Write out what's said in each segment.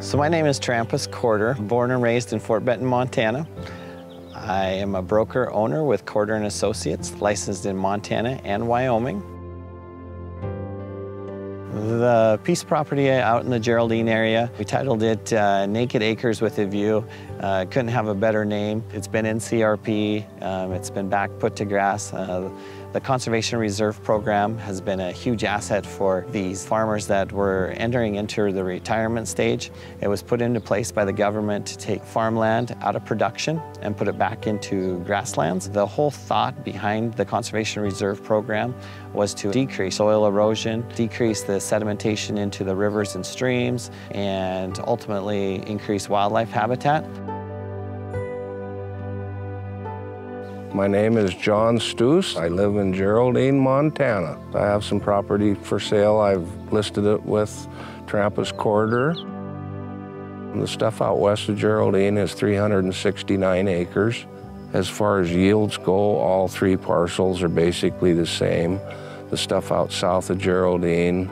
So my name is Trampas Corder, born and raised in Fort Benton, Montana. I am a broker owner with Corder and Associates, licensed in Montana and Wyoming. The piece of property out in the Geraldine area, we titled it uh, Naked Acres with a View. Uh, couldn't have a better name. It's been in CRP, um, it's been back put to grass. Uh, the Conservation Reserve Program has been a huge asset for these farmers that were entering into the retirement stage. It was put into place by the government to take farmland out of production and put it back into grasslands. The whole thought behind the Conservation Reserve Program was to decrease soil erosion, decrease the sedimentation into the rivers and streams, and ultimately increase wildlife habitat. My name is John Stoos. I live in Geraldine, Montana. I have some property for sale. I've listed it with Trampas Corder. The stuff out west of Geraldine is 369 acres. As far as yields go, all three parcels are basically the same. The stuff out south of Geraldine,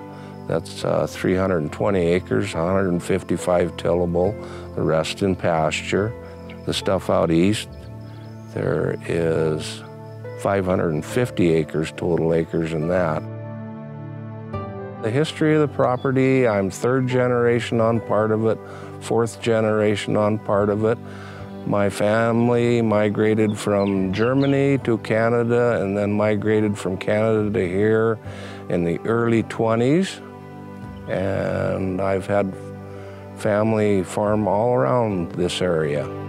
that's uh, 320 acres, 155 tillable, the rest in pasture. The stuff out east, there is 550 acres, total acres in that. The history of the property, I'm third generation on part of it, fourth generation on part of it. My family migrated from Germany to Canada and then migrated from Canada to here in the early 20s. And I've had family farm all around this area.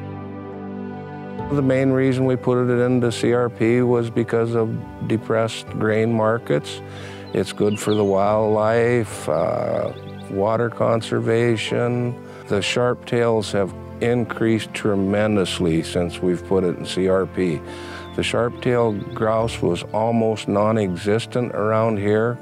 The main reason we put it into CRP was because of depressed grain markets. It's good for the wildlife, uh, water conservation. The sharp tails have increased tremendously since we've put it in CRP. The sharp-tailed grouse was almost non-existent around here,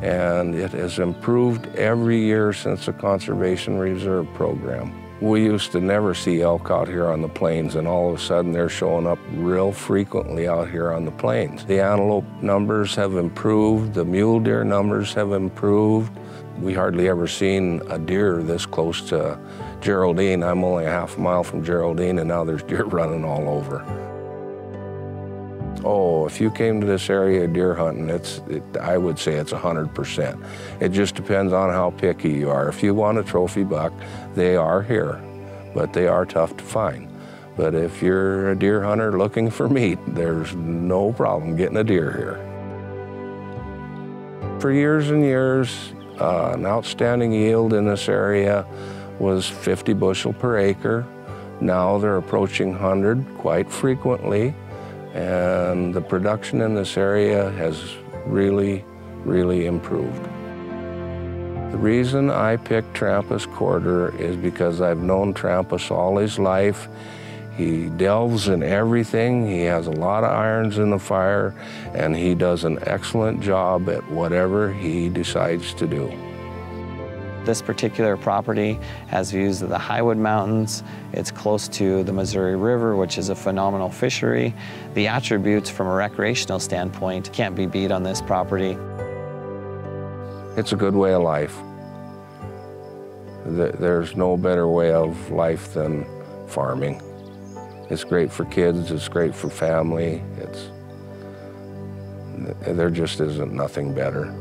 and it has improved every year since the Conservation Reserve Program. We used to never see elk out here on the plains, and all of a sudden they're showing up real frequently out here on the plains. The antelope numbers have improved, the mule deer numbers have improved. We hardly ever seen a deer this close to Geraldine. I'm only a half mile from Geraldine, and now there's deer running all over. Oh, if you came to this area deer hunting, it's, it, I would say it's 100%. It just depends on how picky you are. If you want a trophy buck, they are here, but they are tough to find. But if you're a deer hunter looking for meat, there's no problem getting a deer here. For years and years, uh, an outstanding yield in this area was 50 bushel per acre. Now they're approaching 100 quite frequently. And the production in this area has really, really improved. The reason I picked Trampas Corder is because I've known Trampas all his life. He delves in everything. He has a lot of irons in the fire, and he does an excellent job at whatever he decides to do. This particular property has views of the Highwood Mountains. It's close to the Missouri River, which is a phenomenal fishery. The attributes from a recreational standpoint can't be beat on this property. It's a good way of life. There's no better way of life than farming. It's great for kids, it's great for family. It's, there just isn't nothing better.